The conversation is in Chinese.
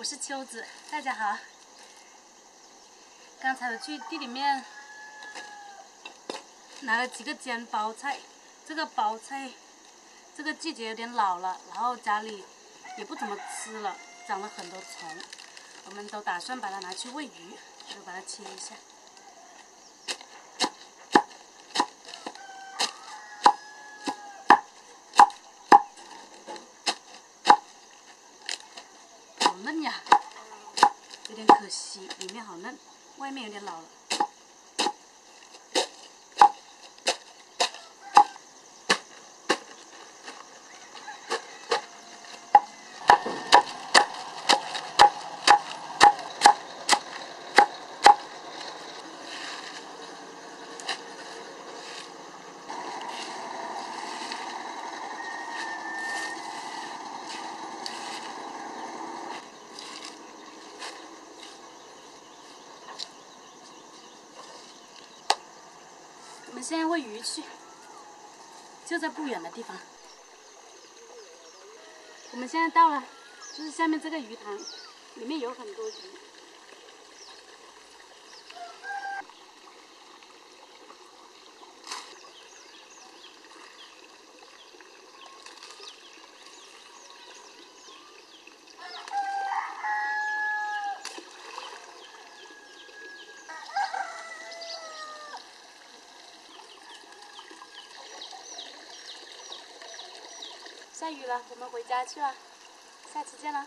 我是秋子，大家好。刚才我去地里面拿了几个煎包菜，这个包菜这个季节有点老了，然后家里也不怎么吃了，长了很多虫，我们都打算把它拿去喂鱼，就把它切一下。嫩呀，有点可惜，里面好嫩，外面有点老了。们现在喂鱼去，就在不远的地方。我们现在到了，就是下面这个鱼塘，里面有很多鱼。下雨了，我们回家去了，下期见了。